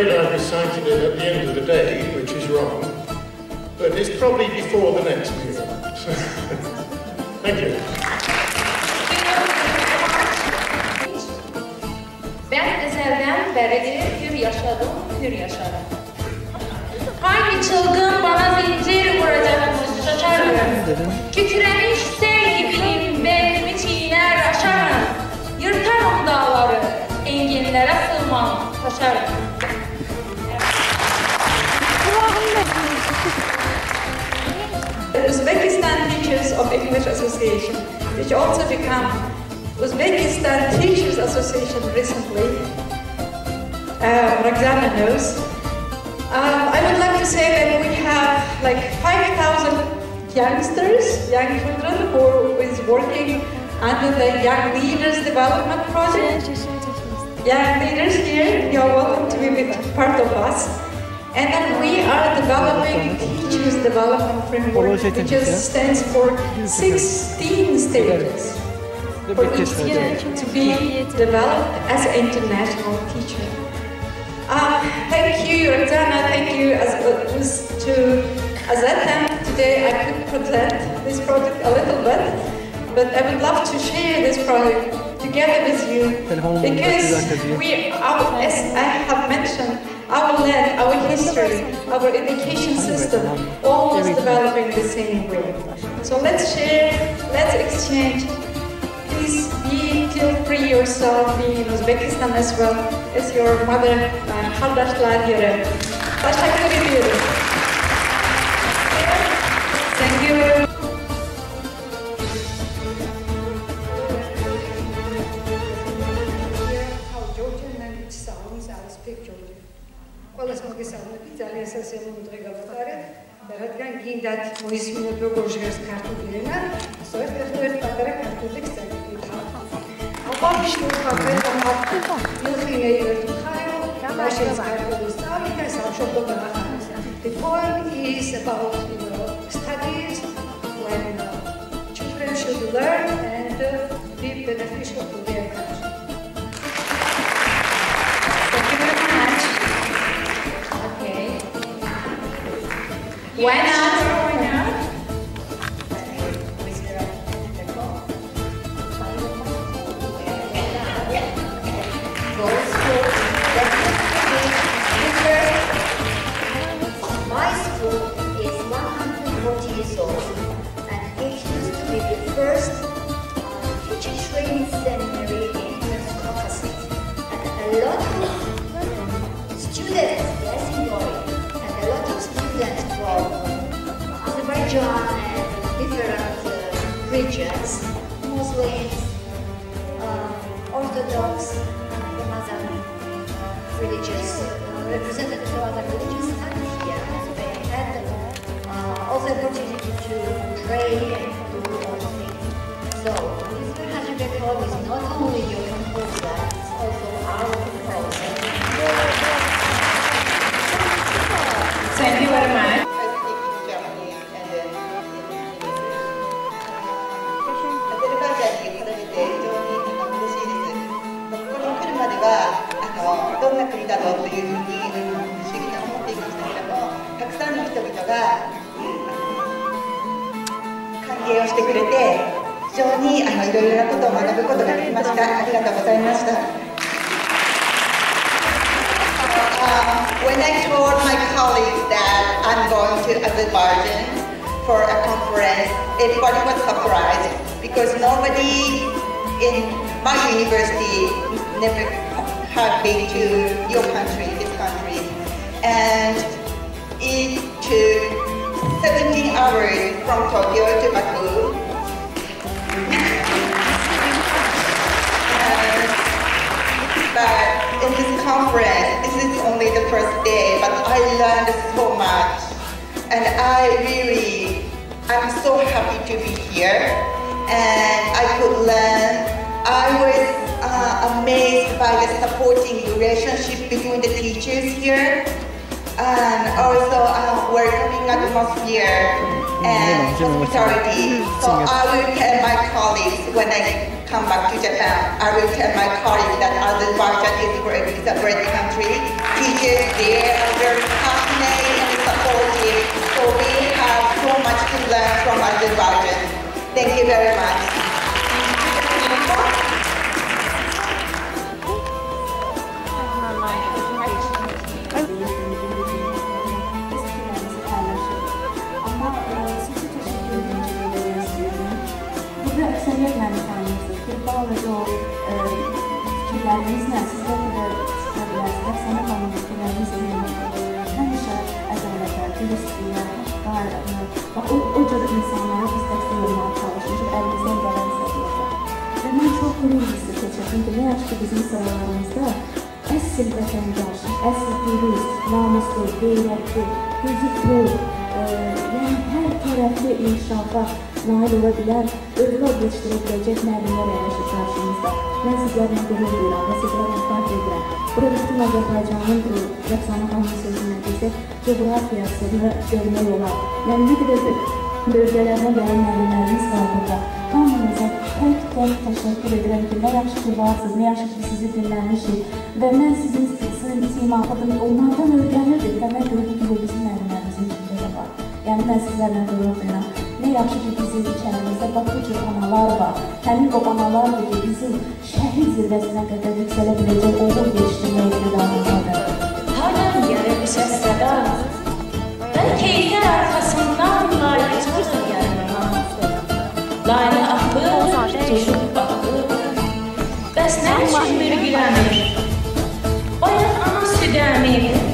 afraid I've recited it at the end of the day, which is wrong, but it's probably before the next meal. Thank you. Ben ezelden beridir hür yaşadım, hür yaşarım. Hangi çılgın bana zincir vuracakmış şaşarım. Kükremiş sel gibiyim, beynimi çiğner aşarım. Yırtarım dağları, enginlere sığmam, taşarım. Uzbekistan Teachers of English Association, which also become Uzbekistan Teachers Association recently. Uh, knows. Um, I would like to say that we have like 5,000 youngsters, young children who is working under the Young Leaders Development Project. Young leaders here, you're welcome to be part of us. And then we are developing Teachers Development Framework, which stands for 16 stages for each year to be developed as an international teacher. Uh, thank you, Roxana. Thank you as, uh, to AzETA. Today I could present this project a little bit, but I would love to share this project together with you because we, our, as I have mentioned, our land, our history, our education system, all is developing the same way. So let's share, let's exchange please be feel free yourself be in Uzbekistan as well as your mother uh. მოგესალმებით, ძალიან სასიამოვნო დღე გავატარეთ. და რადგან გინდათ მოისმინოთ როგორ ჟღერს ქართული ენა, სწორედ ერთ-ერთ პატარა ქართული ქსელი. ოპაში მოხდა და მილხინე ერთ ხარო, მაშინ ქართული სწავლი და სამშობლო განახარეს. The poem is about you know, studies when uh, children should learn and uh, be beneficial to their Orthodox, and the Ramazan religious representatives of other religions studied here and they had uh, also opportunity to pray and do all things. So this Hajj Hall is not only your composer, it's also our composer. When I told my colleagues that I'm going to Azerbaijan for a conference, everybody was surprised because nobody in my university never had been to your country, this country. And 17 hours from Tokyo to Baku. But in this conference, this is only the first day, but I learned so much. And I really, I'm so happy to be here. And I could learn. I was uh, amazed by the supporting relationship between the teachers here. And also uh, welcoming atmosphere and hospitality. So I will tell my colleagues when I come back to Japan, I will tell my colleagues that Azerbaijan is, great, is a great country. Teachers there are very passionate and supportive. So we have so much to learn from Azerbaijan. Thank you very much. Qayğına, bax o, o cür insanlara biz dəstək olmağa çalışmışıq əlimizdən gələn səviyyədə. Və mən çox qürur hissi keçirdim ki, nə yaxşı ki bizim sıralarımızda əsl vətəndaş, əsl dürüst, namuslu, qeyrətli, gözü pul, e, yəni hər tərəfli inkişafa nail ola bilər, övlad yetişdirə biləcək müəllimlər əyləşir qarşımızda. Mən sizlərlə qürur duyuram və sizlərlə fəxr edirəm. Burada bütün Azərbaycanın Rəqsanə xanımın sözünə bizə coğrafiyasını görmək olar. Yəni bir qədər bölgələrdən gələn müəllimlərimiz var burada. Hamınıza tək-tək təşəkkür edirəm ki, nə yaxşı ki varsınız, nə yaxşı ki sizi dinləmişik və mən sizin sizin simaxıdım, onlardan öyrənirdim və mən gördüm ki, bu bizim də var. Yəni mən sizlərlə qürur duyuram. Nə yaxşı ki, bizim ölkəmizdə bax bu cür analar var. Həmin o analardır ki, bizim şəhid zirvəsinə qədər yüksələ biləcək oğul yetişdirmək iqtidarındadır. Hayan gəlir işə səda, bəlkə illər arxasından layə çıxır gəlmə. Layə axır, çeşib baxır, bəs nə üçün bir güləmir? Oyaq ana südəmir,